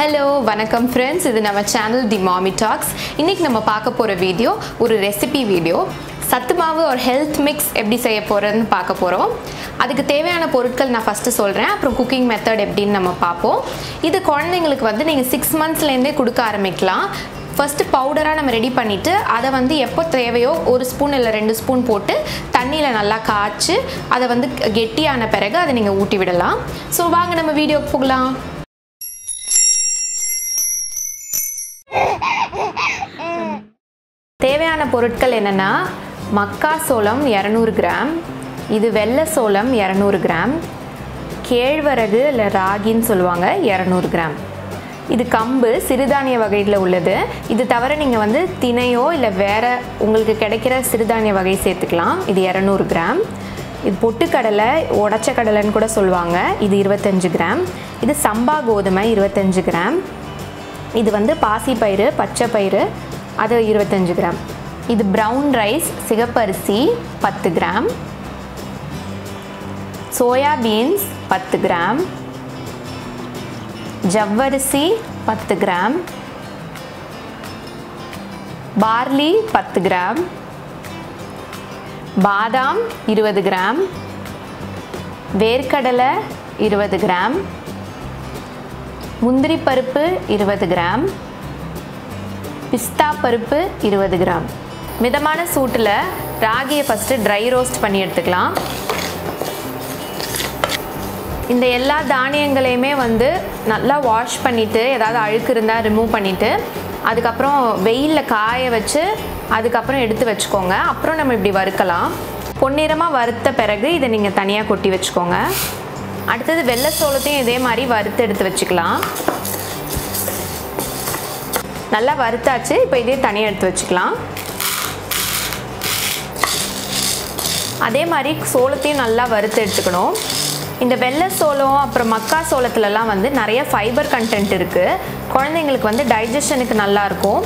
Hello வணக்கம் friends இது நம்ம சேனல் தி மாமி டாக்ஸ் இன்றைக்கி நம்ம பார்க்க போகிற வீடியோ ஒரு ரெசிபி வீடியோ சத்து மாவு ஒரு ஹெல்த் மிக்ஸ் எப்படி செய்ய போகிறதுன்னு பார்க்க போகிறோம் அதுக்கு தேவையான பொருட்கள் நான் ஃபஸ்ட்டு சொல்கிறேன் அப்புறம் குக்கிங் மெத்தட் எப்படின்னு நம்ம பார்ப்போம். இது குழந்தைங்களுக்கு வந்து நீங்கள் சிக்ஸ் மந்த்ஸ்லேருந்தே கொடுக்க ஆரம்பிக்கலாம். ஃபஸ்ட்டு பவுடராக நம்ம ரெடி பண்ணிவிட்டு அதை வந்து எப்போ தேவையோ ஒரு ஸ்பூன் இல்லை ரெண்டு ஸ்பூன் போட்டு தண்ணியில் நல்லா காய்ச்சி அதை வந்து கெட்டியான பிறகு அதை நீங்கள் ஊட்டி விடலாம் ஸோ வாங்க நம்ம வீடியோக்கு போகலாம். தேவையான பொருட்கள் என்னென்னா மக்கா சோளம் இரநூறு கிராம் இது வெள்ளை சோளம் இரநூறு கிராம் கேழ்வரகு இல்லை ராகின்னு சொல்லுவாங்க இரநூறு கிராம். இது கம்பு சிறுதானிய வகையில் உள்ளது. இது தவிர நீங்கள் வந்து தினையோ இல்லை வேறு உங்களுக்கு கிடைக்கிற சிறுதானிய வகை சேர்த்துக்கலாம். இது இரநூறு கிராம். இது பொட்டுக்கடலை உடச்ச கடலைன்னு கூட சொல்லுவாங்க. இது இருபத்தஞ்சு கிராம். இது சம்பா கோதுமை இருபத்தஞ்சு கிராம். இது வந்து பாசிப்பயிறு பச்சை பயிறு அது இருபத்தஞ்சு கிராம். இது ப்ரௌன் ரைஸ் சிகப்பரிசி பத்து கிராம் சோயா பீன்ஸ் பத்து கிராம் ஜவ்வரிசி பத்து கிராம் பார்லி பத்து கிராம் பாதாம் இருபது கிராம் வேர்க்கடலை இருபது கிராம் முந்திரி பருப்பு இருபது கிராம் பிஸ்தா பருப்பு இருபது கிராம் மிதமான சூட்டில் ராகியை ஃபஸ்ட்டு ட்ரை ரோஸ்ட் பண்ணி எடுத்துக்கலாம். இந்த எல்லா தானியங்களையுமே வந்து நல்லா வாஷ் பண்ணிவிட்டு ஏதாவது அழுக்கு இருந்தால் ரிமூவ் பண்ணிவிட்டு அதுக்கப்புறம் வெயிலில் காய வச்சு அதுக்கப்புறம் எடுத்து வச்சுக்கோங்க. அப்புறம் நம்ம இப்படி வறுக்கலாம். பொன்னிறமாக வறுத்த பிறகு இதை நீங்கள் தனியாக கொட்டி வச்சுக்கோங்க. அடுத்தது வெள்ளை சோளத்தையும் இதே மாதிரி வறுத்து எடுத்து வச்சுக்கலாம். நல்லா வறுத்தாச்சு இப்போ இதே தனியாக எடுத்து வச்சுக்கலாம். அதே மாதிரி சோளத்தையும் நல்லா வறுத்து எடுத்துக்கணும். இந்த வெள்ளை சோளம் அப்புறம் மக்கா சோளத்துலலாம் வந்து நிறைய ஃபைபர் கண்டென்ட் இருக்குது குழந்தைங்களுக்கு வந்து டைஜஷனுக்கு நல்லாயிருக்கும்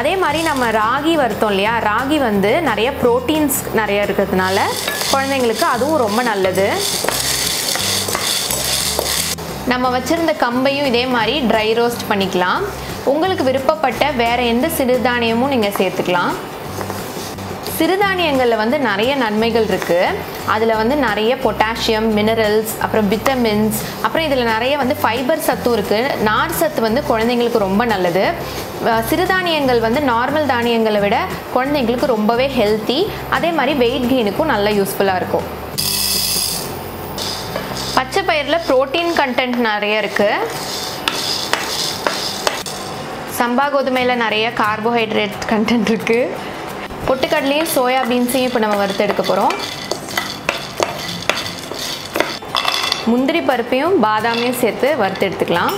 அதே மாதிரி நம்ம ராகி வறுத்தோம் இல்லையா? ராகி வந்து நிறைய ப்ரோட்டீன்ஸ் நிறைய இருக்கிறதுனால குழந்தைங்களுக்கு அதுவும் ரொம்ப நல்லது. நம்ம வச்சுருந்த கம்பையும் இதே மாதிரி ட்ரை ரோஸ்ட் பண்ணிக்கலாம். உங்களுக்கு விருப்பப்பட்ட வேறு எந்த சிறுதானியமும் நீங்கள் சேர்த்துக்கலாம். சிறுதானியங்களில் வந்து நிறைய நன்மைகள் இருக்குது அதில் வந்து நிறைய பொட்டாசியம் மினரல்ஸ் அப்புறம் விட்டமின்ஸ் அப்புறம் இதில் நிறைய வந்து ஃபைபர் சத்தும் இருக்குது நார் சத்து வந்து குழந்தைங்களுக்கு ரொம்ப நல்லது. சிறுதானியங்கள் வந்து நார்மல் தானியங்களை விட குழந்தைங்களுக்கு ரொம்பவே ஹெல்த்தி அதே மாதிரி வெயிட் கெயினுக்கும் நல்ல யூஸ்ஃபுல்லாக இருக்கும். பச்சை பயிரில் ப்ரோட்டீன் கண்டென்ட் நிறைய இருக்குது சம்பா கோதுமையில் நிறைய கார்போஹைட்ரேட் கண்டென்ட் இருக்குது பொட்டுக்கடலையும் சோயா பீன்ஸையும் இப்போ நம்ம வறுத்து எடுக்க போகிறோம் முந்திரி பருப்பையும் பாதாமையும் சேர்த்து வறுத்து எடுத்துக்கலாம்.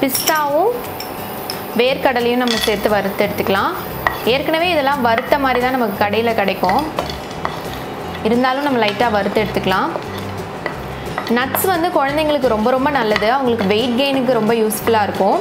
பிஸ்தாவும் வேர்க்கடலையும் நம்ம சேர்த்து வறுத்து எடுத்துக்கலாம். ஏற்கனவே இதெல்லாம் வறுத்த மாதிரி தான் நமக்கு கடையில் கிடைக்கும். இருந்தாலும் நம்ம லைட்டாக வறுத்து எடுத்துக்கலாம். நட்ஸ் வந்து குழந்தைங்களுக்கு ரொம்ப ரொம்ப நல்லது. அவங்களுக்கு வெயிட் கெயினுக்கு ரொம்ப யூஸ்ஃபுல்லாக இருக்கும்.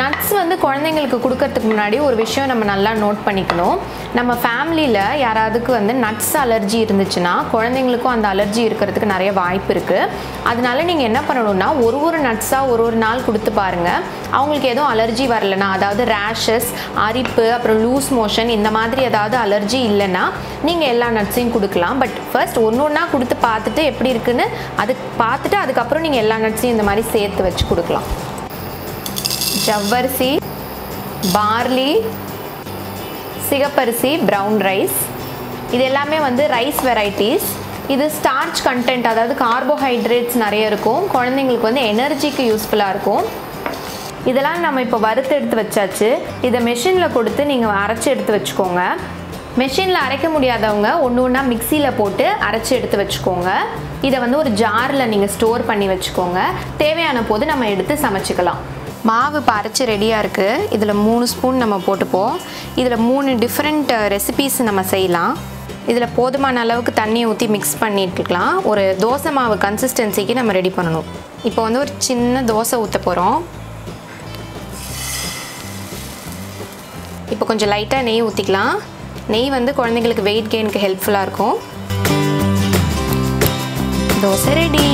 நட்ஸ் வந்து குழந்தைங்களுக்கு கொடுக்கறதுக்கு முன்னாடி ஒரு விஷயம் நம்ம நல்லா நோட் பண்ணிக்கணும். நம்ம ஃபேமிலியில் யாராவதுக்கு வந்து நட்ஸ் அலர்ஜி இருந்துச்சுன்னா குழந்தைங்களுக்கும் அந்த அலர்ஜி இருக்கிறதுக்கு நிறைய வாய்ப்பு இருக்குது அதனால நீங்கள் என்ன பண்ணணும்னா ஒரு ஒரு நட்ஸாக ஒரு ஒரு நாள் கொடுத்து பாருங்கள் அவங்களுக்கு எதுவும் அலர்ஜி வரலனா அதாவது ரேஷஸ் அரிப்பு அப்புறம் லூஸ் மோஷன் இந்த மாதிரி ஏதாவது அலர்ஜி இல்லைன்னா நீங்கள் எல்லா நட்ஸையும் கொடுக்கலாம். பட் ஃபர்ஸ்ட் ஒன்று ஒன்றா கொடுத்து பார்த்துட்டு எப்படி இருக்குன்னு அது பார்த்துட்டு அதுக்கப்புறம் நீங்கள் எல்லா நட்ஸையும் இந்த மாதிரி சேர்த்து வச்சு கொடுக்கலாம். ஜவ்வரிசி பார்லி சிகப்பரிசி ப்ரௌன் ரைஸ் இது எல்லாமே வந்து ரைஸ் வெரைட்டிஸ் இது ஸ்டார்ச் கண்டென்ட் அதாவது கார்போஹைட்ரேட்ஸ் நிறைய இருக்கும். குழந்தைங்களுக்கு வந்து எனர்ஜிக்கு யூஸ்ஃபுல்லாக இருக்கும். இதெல்லாம் நம்ம இப்போ வறுத்து எடுத்து வச்சாச்சு. இதை மெஷினில் கொடுத்து நீங்கள் அரைச்சி எடுத்து வச்சுக்கோங்க. மெஷினில் அரைக்க முடியாதவங்க ஒன்று ஒன்றா மிக்சியில் போட்டு அரைச்சி எடுத்து வச்சுக்கோங்க. இதை வந்து ஒரு ஜாரில் நீங்கள் ஸ்டோர் பண்ணி வச்சுக்கோங்க. தேவையான போது நம்ம எடுத்து சமைச்சிக்கலாம். மாவு இப்போ அரைச்சி ரெடியாக இருக்குது இதில் மூணு ஸ்பூன் நம்ம போட்டுப்போம். இதில் மூணு டிஃப்ரெண்ட் ரெசிபீஸ் நம்ம செய்யலாம். இதில் போதுமான அளவுக்கு தண்ணி ஊற்றி மிக்ஸ் பண்ணிட்டுக்கலாம். ஒரு தோசை மாவு கன்சிஸ்டன்சிக்கு நம்ம ரெடி பண்ணணும். இப்போ வந்து ஒரு சின்ன தோசை ஊற்ற போகிறோம் இப்போ கொஞ்சம் லைட்டாக நெய் ஊற்றிக்கலாம் நெய் வந்து குழந்தைங்களுக்கு வெயிட் கெயினுக்கு ஹெல்ப்ஃபுல்லாக இருக்கும். தோசை ரெடி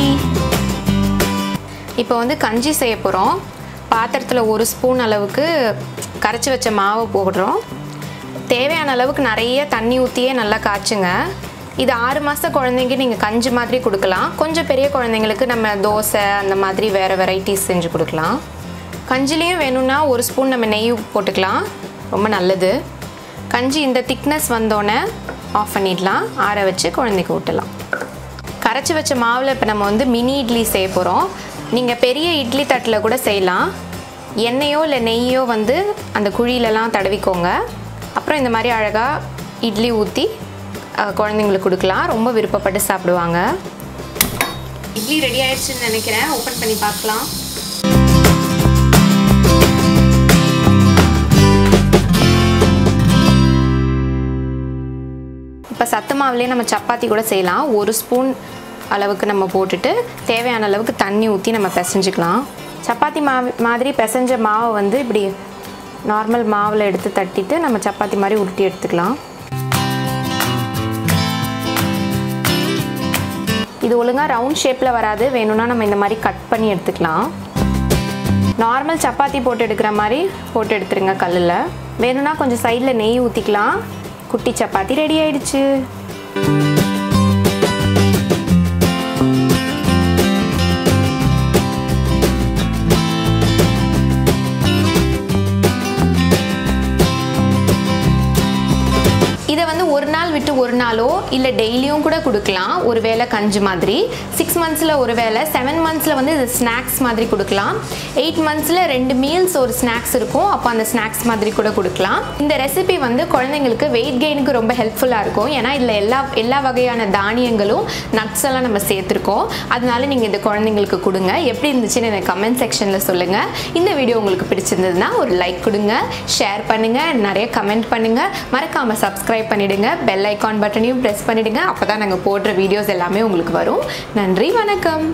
இப்போ வந்து கஞ்சி செய்ய போகிறோம் பாத்திரத்தில் ஒரு ஸ்பூன் அளவுக்கு கரைச்சி வச்ச மாவை போடுறோம். தேவையான அளவுக்கு நிறைய தண்ணி ஊற்றியே நல்லா காய்ச்சுங்க. இது ஆறு மாத குழந்தைங்க நீங்கள் கஞ்சி மாதிரி கொடுக்கலாம். கொஞ்சம் பெரிய குழந்தைங்களுக்கு நம்ம தோசை அந்த மாதிரி வேறு வெரைட்டிஸ் செஞ்சு கொடுக்கலாம். கஞ்சிலையும் வேணும்னா ஒரு ஸ்பூன் நம்ம நெய் போட்டுக்கலாம். ரொம்ப நல்லது. கஞ்சி இந்த திக்னஸ் வந்தோடனே ஆஃப் பண்ணிடலாம். ஆற வச்சு குழந்தைக்கு ஊட்டலாம். கரைச்சி வச்ச மாவில் இப்போ நம்ம வந்து மினி இட்லி செய்ய போகிறோம் நீங்கள் பெரிய இட்லி தட்டில் கூட செய்யலாம். எண்ணெயோ இல்லை நெய்யோ வந்து அந்த குழியிலலாம் தடவிக்கோங்க. அப்புறம் இந்த மாதிரி அழகாக இட்லி ஊற்றி குழந்தைங்களுக்கு கொடுக்கலாம். ரொம்ப விருப்பப்பட்டு சாப்பிடுவாங்க. இட்லி ரெடி ஆயிடுச்சுன்னு நினைக்கிறேன். ஓப்பன் பண்ணி பார்க்கலாம். இப்போ சத்து மாவுலேயே நம்ம சப்பாத்தி கூட செய்யலாம். ஒரு ஸ்பூன் அளவுக்கு நம்ம போட்டுட்டு தேவையான அளவுக்கு தண்ணி ஊற்றி நம்ம பிசைஞ்சிக்கலாம். சப்பாத்தி மாவு மாதிரி பிசைஞ்ச மாவை வந்து இப்படி நார்மல் மாவில் எடுத்து தட்டிட்டு நம்ம சப்பாத்தி மாதிரி உருட்டி எடுத்துக்கலாம். இது ஒழுங்காக ரவுண்ட் ஷேப்பில் வராது. வேணும்னா நம்ம இந்த மாதிரி கட் பண்ணி எடுத்துக்கலாம். நார்மல் சப்பாத்தி போட்டு எடுக்கிற மாதிரி போட்டு எடுத்துருங்க கல்லில். வேணும்னா கொஞ்சம் சைடில் நெய் ஊற்றிக்கலாம் குட்டி சப்பாத்தி ரெடி ஆயிடுச்சு. இதை வந்து ஒரு நாள் விட்டு ஒரு நாளோ இல்லை டெய்லியும் கூட கொடுக்கலாம். ஒரு வேளை கஞ்சி மாதிரி. சிக்ஸ் மந்த்ஸில் ஒரு வேளை. செவன் மந்த்ஸில் வந்து இது ஸ்நாக்ஸ் மாதிரி கொடுக்கலாம். எயிட் மந்த்ஸில் ரெண்டு மீல்ஸ் ஒரு ஸ்நாக்ஸ் இருக்கும். அப்போ அந்த ஸ்நாக்ஸ் மாதிரி கூட கொடுக்கலாம். இந்த ரெசிபி வந்து குழந்தைங்களுக்கு வெயிட் கெயினுக்கு ரொம்ப ஹெல்ப்ஃபுல்லாக இருக்கும். ஏன்னா இதில் எல்லா எல்லா வகையான தானியங்களும் நட்ஸ் எல்லாம் நம்ம சேர்த்துருக்கோம். அதனால நீங்கள் இந்த குழந்தைங்களுக்கு கொடுங்க. எப்படி இருந்துச்சுன்னு எனக்கு கமெண்ட் செக்ஷனில் சொல்லுங்கள் இந்த வீடியோ உங்களுக்கு பிடிச்சிருந்ததுன்னா ஒரு லைக் கொடுங்க. ஷேர் பண்ணுங்கள் நிறைய கமெண்ட் பண்ணுங்கள் மறக்காமல் சப்ஸ்கிரைப் பண்ணிவிடுங்க பெல் ஐக்கான் பட்டனையும் ப்ரெஸ் பண்ணிடுங்க. அப்போ தான் நாங்கள் போடுற வீடியோஸ் எல்லாமே உங்களுக்கு வரும். நன்றி வணக்கம்.